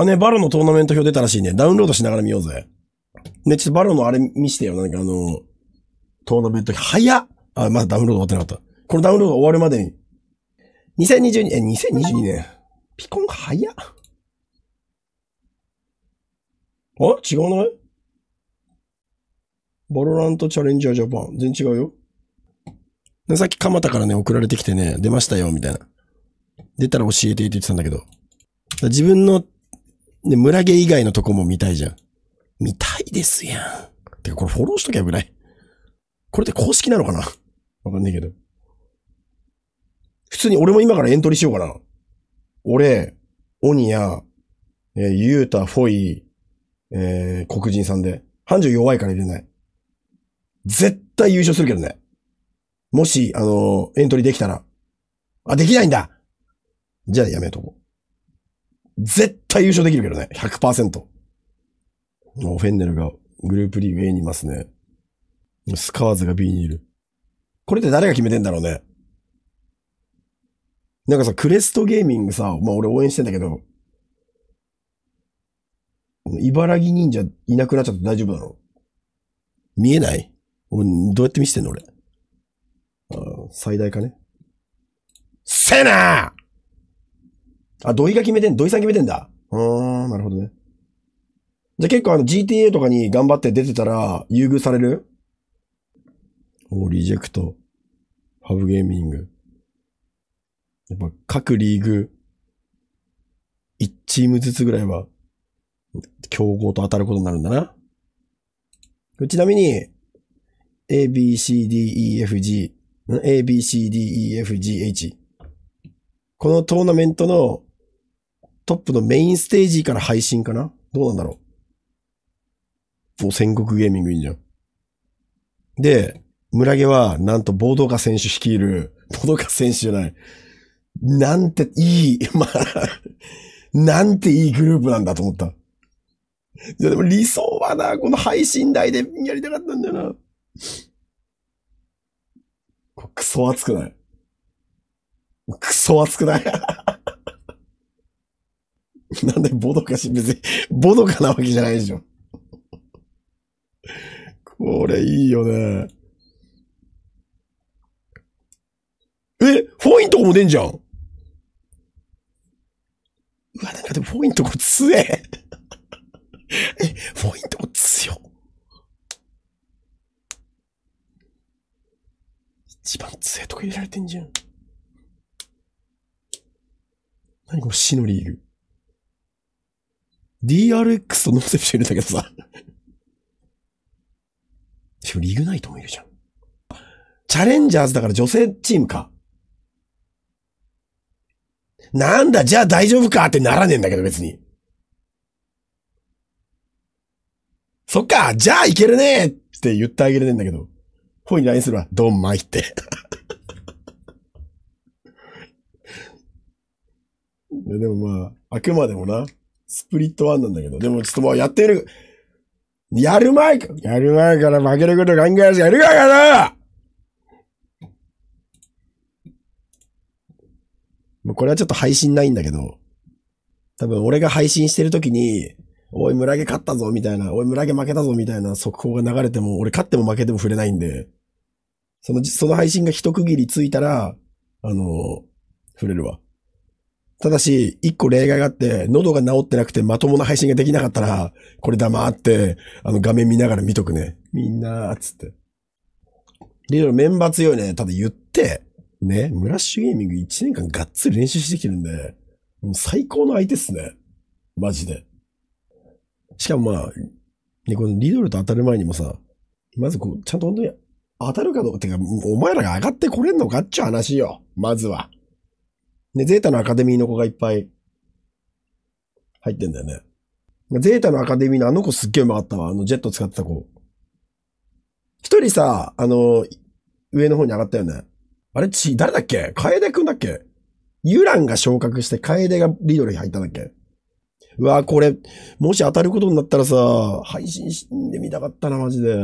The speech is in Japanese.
あ、ね、バロのトーナメント表出たらしいね。ダウンロードしながら見ようぜ。ね、ちょっとバロのあれ見してよ。なんかあの、トーナメント表。早っあ、まだダウンロード終わってなかった。このダウンロード終わるまでに。2022、え、2022年。ピコン早っ。あ違う名前 VALORANT Challenger Japan。全然違うよ。さっき蒲田からね、送られてきてね、出ましたよ、みたいな。出たら教えてって言ってたんだけど。自分の、ね、村毛以外のとこも見たいじゃん。見たいですやん。てか、これフォローしときゃよくないこれって公式なのかな？わかんないけど。普通に俺も今からエントリーしようかな。俺、オニア、えー、ユータ、フォイ、えー、黒人さんで。繁盛弱いから入れない。絶対優勝するけどね。もし、あのーエントリーできたら。あ、できないんだじゃあやめとこう。絶対優勝できるけどね。100%。もうフェンネルがグループリーグ A にいますね。スカーズが B にいる。これって誰が決めてんだろうね。なんかさ、クレストゲーミングさ、まあ俺応援してんだけど、茨城忍者いなくなっちゃって大丈夫なの？見えない？俺、どうやって見せてんの俺？あ最大かね。せなあ、土井が決めてん、土井さん決めてんだ。うーん、なるほどね。じゃ結構あの GTA とかに頑張って出てたら優遇される？おリジェクト。ハブゲーミング。やっぱ各リーグ、1チームずつぐらいは、競合と当たることになるんだな。ちなみに、A, B, C, D, E, F, G、A, B, C, D, E, F, G, H。このトーナメントのトップのメインステージから配信かな？どうなんだろう？お、戦国ゲーミングいいんじゃん。で、村毛は、なんと、ボードカ選手率いる、ボードカ選手じゃない。なんていい、まあ、なんていいグループなんだと思った。いや、でも理想はな、この配信台でやりたかったんだよな。クソ熱くない？クソ熱くない？なんでボドカし、別に、ボドカなわけじゃないでしょ。これいいよね。えフォイントコも出んじゃんうわ、なんかでもフォイントコ強え。え、フォイントコ強。一番強いとこ入れられてんじゃん。何この死のリーグ。DRX とノンセプションいるんだけどさ。しかもリグナイトもいるじゃん。チャレンジャーズだから女性チームか。なんだ、じゃあ大丈夫かってならねえんだけど別に。そっか、じゃあいけるねって言ってあげれねえんだけど。ほいに LINE するわ。ドンマイって。でもまあ、あくまでもな、スプリットワンなんだけど、でもちょっともうやってる、やる前か、やる前から負けること考えるしやるからな。もうこれはちょっと配信ないんだけど、多分俺が配信してる時に、おい村毛勝ったぞみたいな、おい村毛負けたぞみたいな速報が流れても、俺勝っても負けても触れないんで、その、その配信が一区切りついたら、あの、触れるわ。ただし、一個例外があって、喉が治ってなくてまともな配信ができなかったら、これ黙って、あの画面見ながら見とくね。みんな、つって。で、メンバー強いね。ただ言って、ね、ムラッシュゲーミング1年間がっつり練習してきてるんで、もう最高の相手っすね。マジで。しかもまあ、ね、このリドルと当たる前にもさ、まずこう、ちゃんと本当に当たるかどうかっ、ていうか、お前らが上がってこれんのかっちゅう話よ。まずは。ね、ゼータのアカデミーの子がいっぱい入ってんだよね。ゼータのアカデミーのあの子すっげえうまかったわ。あのジェット使ってた子。一人さ、あの、上の方に上がったよね。あれち、誰だっけ？楓くんだっけ？ユランが昇格して楓がリドルに入ったんだっけ？うわこれ、もし当たることになったらさ、配信してみたかったな、マジで。